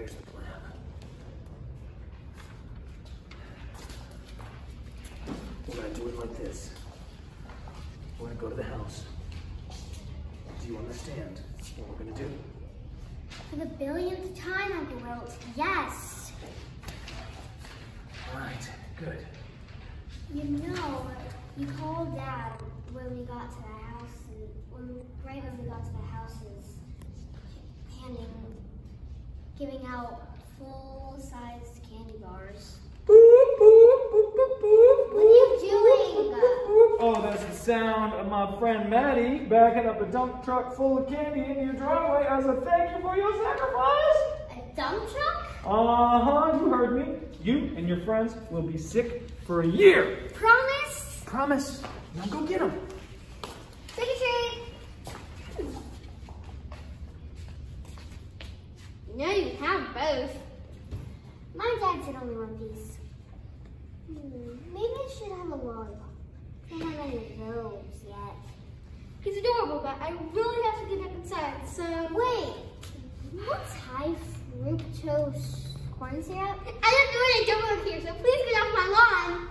Here's the plan. We're gonna do it like this. We're gonna go to the house. Do you understand what we're gonna do? For the billionth time, Uncle Wilt. Yes. All right, good. You know, you called Dad when we got to the house, and when, right when we got to the houses, handing, giving out full-sized candy bars. What are you doing? Oh, that's the sound of my friend Maddie backing up a dump truck full of candy into your driveway as a thank you for your sacrifice. A dump truck? Uh huh, you heard me. You and your friends will be sick for a year. Promise? Promise. Now go get them. No, you have both. My dad said only one piece. Hmm, maybe I should have a lollipop. I don't have any of those yet. He's adorable, but I really have to get up inside, so... Wait, what's high fructose corn syrup? I don't know what I do any double here, so please get off my lawn.